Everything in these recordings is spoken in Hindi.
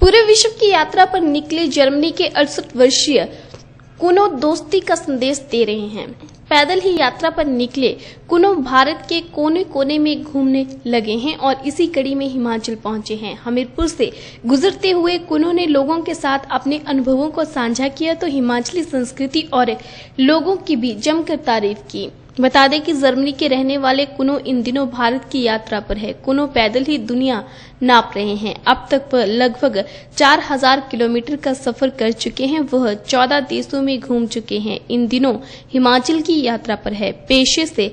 पूरे विश्व की यात्रा पर निकले जर्मनी के अड़सठ वर्षीय कुनो दोस्ती का संदेश दे रहे हैं। पैदल ही यात्रा पर निकले कुनो भारत के कोने कोने में घूमने लगे हैं और इसी कड़ी में हिमाचल पहुँचे हैं। हमीरपुर से गुजरते हुए कुनो ने लोगों के साथ अपने अनुभवों को साझा किया तो हिमाचली संस्कृति और लोगों की भी जमकर तारीफ़ की। बता दें कि जर्मनी के रहने वाले कुनो इन दिनों भारत की यात्रा पर है। कुनो पैदल ही दुनिया नाप रहे हैं। अब तक वह लगभग 4000 किलोमीटर का सफ़र कर चुके हैं। वह 14 देशों में घूम चुके हैं। इन दिनों हिमाचल की यात्रा पर है। पेशे से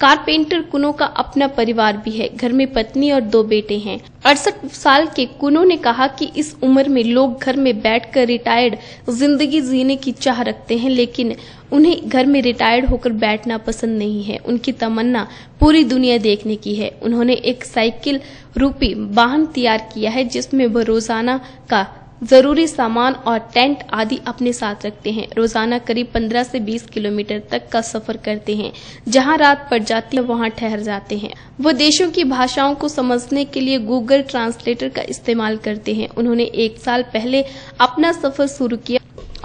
कारपेंटर कुनो का अपना परिवार भी है। घर में पत्नी और दो बेटे हैं। अड़सठ साल के कुनो ने कहा कि इस उम्र में लोग घर में बैठकर रिटायर्ड ज़िंदगी जीने की चाह रखते हैं, लेकिन उन्हें घर में रिटायर्ड होकर बैठना पसंद नहीं है। उनकी तमन्ना पूरी दुनिया देखने की है। उन्होंने एक साइकिल रूपी वाहन तैयार किया है, जिसमें वह रोज़ाना का ज़रूरी सामान और टेंट आदि अपने साथ रखते हैं। रोज़ाना करीब 15 से 20 किलोमीटर तक का सफ़र करते हैं। जहाँ रात पड़ जाती है, वहाँ ठहर जाते हैं। वो देशों की भाषाओं को समझने के लिए गूगल ट्रांसलेटर का इस्तेमाल करते हैं। उन्होंने एक साल पहले अपना सफ़र शुरू किया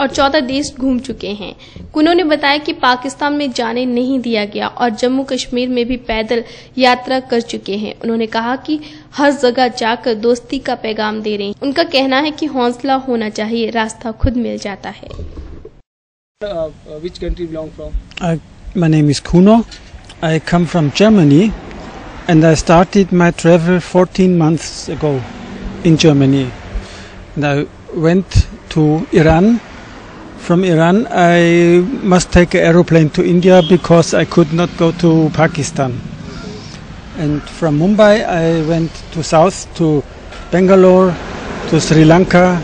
और चौदह देश घूम चुके हैं कुनो ने बताया कि पाकिस्तान में जाने नहीं दिया गया और जम्मू कश्मीर में भी पैदल यात्रा कर चुके हैं उन्होंने कहा कि हर जगह जाकर दोस्ती का पैगाम दे रहे हैं उनका कहना है कि हौसला होना चाहिए रास्ता खुद मिल जाता है Uh, uh, which country belong from? I, my name is Kuno. I come from Germany and I started my travel 14 months ago in Germany. And I went to Iran. From Iran, I must take an aeroplane to India because I could not go to Pakistan. And from Mumbai, I went to south to Bangalore, to Sri Lanka,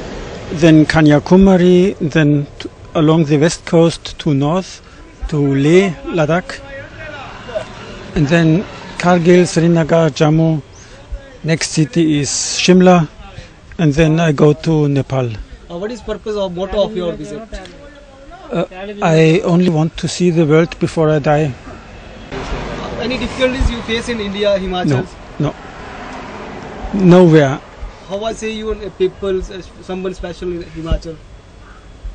then Kanyakumari, then to, along the west coast to north to Leh, Ladakh, and then Kargil, Srinagar, Jammu. Next city is Shimla, and then I go to Nepal. Uh, what is purpose or motto of your visit? Uh, I only want to see the world before I die. Any difficulties you face in India, Himachal? No, no, nowhere. How I say you uh, people, uh, someone special in Himachal?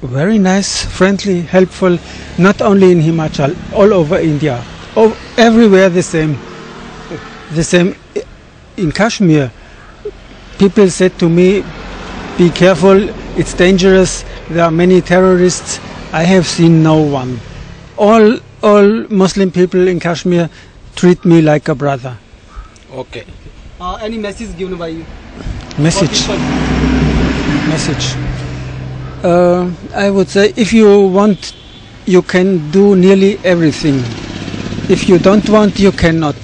Very nice, friendly, helpful. Not only in Himachal, all over India. Oh, everywhere the same. The same in Kashmir. People said to me, "Be careful, it's dangerous. There are many terrorists." I have seen no one. All all Muslim people in Kashmir treat me like a brother. Okay. Uh, any message given by you? Message. Message. Uh, I would say if you want, you can do nearly everything. If you don't want, you cannot.